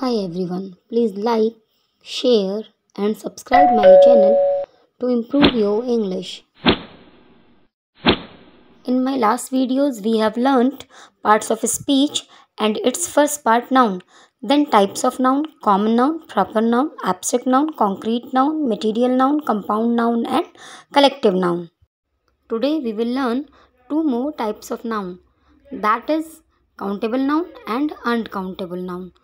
Hi everyone, please like, share and subscribe my channel to improve your English. In my last videos we have learnt parts of speech and its first part noun, then types of noun, common noun, proper noun, abstract noun, concrete noun, material noun, compound noun and collective noun. Today we will learn two more types of noun that is countable noun and uncountable noun.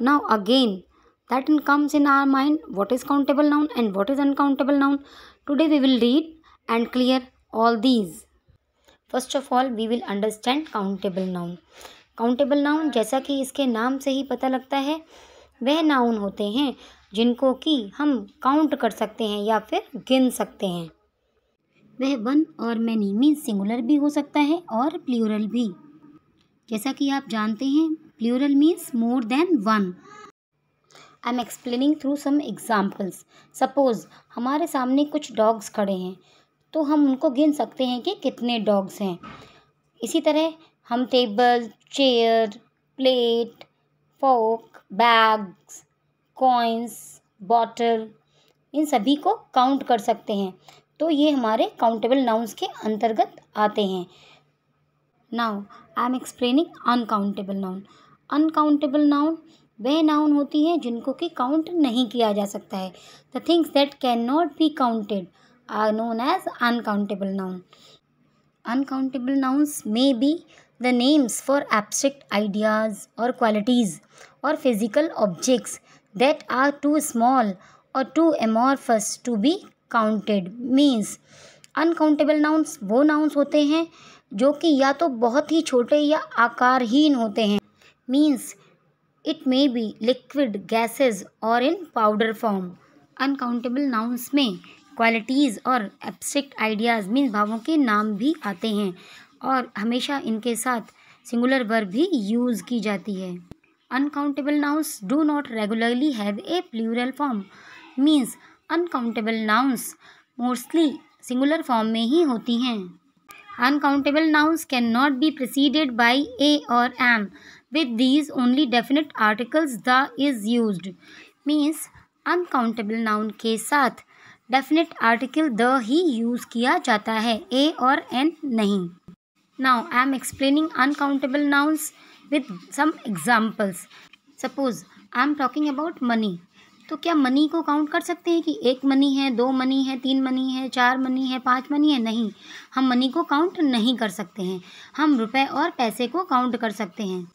Now again that comes in our mind what is countable noun and what is uncountable noun. Today we will read and clear all these. First of all we will understand countable noun. Countable noun जैसा कि इसके नाम से ही पता लगता है वह noun होते हैं जिनको कि हम काउंट कर सकते हैं या फिर गिन सकते हैं वह वन और मैनी मीन्स सिंगुलर भी हो सकता है और प्लूरल भी जैसा कि आप जानते हैं plural means more than one I am explaining through some examples suppose हमारे सामने कुछ डॉग्स खड़े हैं तो हम उनको गिन सकते हैं कि कितने डॉग्स हैं। इसी तरह, हम table chair plate fork bags coins bottle इन सभी को काउंट कर सकते हैं। तो ये हमारे काउंटेबल नाउन्स के अंतर्गत आते हैं। Now I am explaining uncountable noun uncountable noun वह नाउन होती हैं जिनको कि काउंट नहीं किया जा सकता है। The things that can not be counted are known as uncountable noun uncountable nouns may be the names for abstract ideas और क्वालिटीज़ और physical objects that are too small और too amorphous to be counted means uncountable nouns वो nouns होते हैं जो कि या तो बहुत ही छोटे या आकारहीन होते हैं। Means it may be liquid gases और in powder form uncountable nouns में क्वालिटीज़ और एब्स्ट्रिक्ट आइडियाज़ मीन्स भावों के नाम भी आते हैं और हमेशा इनके साथ सिंगुलर वर्ब भी यूज़ की जाती है। Uncountable nouns do not regularly have a plural form means uncountable nouns mostly singular form में ही होती हैं। Uncountable nouns cannot be preceded by a or am. With these, only definite articles the is used. Means uncountable noun के साथ definite article the he use किया जाता है a और n नहीं. Now I am explaining uncountable nouns with some examples. Suppose I am talking about money. तो क्या money को काउंट कर सकते हैं कि एक मनी है, दो मनी है, तीन मनी है, चार मनी है, पाँच मनी है? नहीं। हम मनी को काउंट नहीं कर सकते हैं। हम रुपए और पैसे को काउंट कर सकते हैं।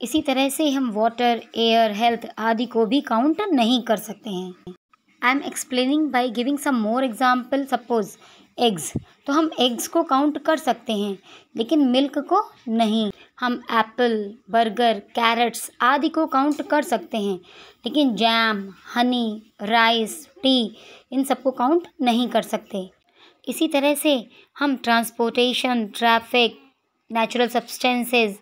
इसी तरह से हम वाटर एयर हेल्थ आदि को भी काउंट नहीं कर सकते हैं। I am explaining by giving some more example suppose eggs तो हम एग्स को काउंट कर सकते हैं, लेकिन मिल्क को नहीं। हम एप्पल, बर्गर, कैरेट्स आदि को काउंट कर सकते हैं, लेकिन जैम, हनी, राइस, टी, इन सबको काउंट नहीं कर सकते। इसी तरह से हम transportation, traffic, natural substances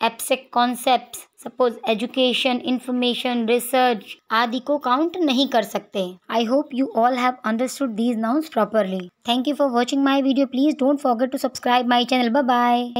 abstract concept suppose education information research आदि को काउंट नहीं कर सकते। I hope you all have understood these nouns properly. Thank you for watching my video. Please don't forget to subscribe my channel. Bye.